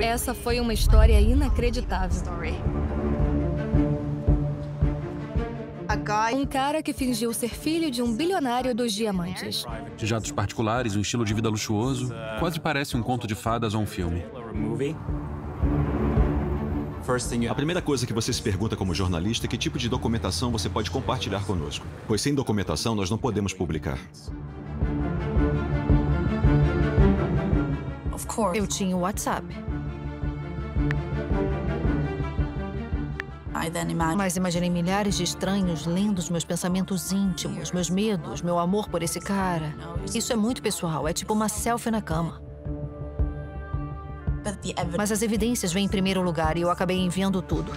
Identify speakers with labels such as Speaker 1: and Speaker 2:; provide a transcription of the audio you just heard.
Speaker 1: Essa foi uma história inacreditável. Um cara que fingiu ser filho de um bilionário dos diamantes.
Speaker 2: Jatos particulares, um estilo de vida luxuoso. Quase parece um conto de fadas ou um filme.
Speaker 3: A primeira coisa que você se pergunta como jornalista é que tipo de documentação você pode compartilhar conosco. Pois sem documentação nós não podemos publicar.
Speaker 4: Eu tinha o WhatsApp. Mas imaginei milhares de estranhos lendo os meus pensamentos íntimos, meus medos, meu amor por esse cara. Isso é muito pessoal, é tipo uma selfie na cama. Mas as evidências vêm em primeiro lugar e eu acabei enviando tudo.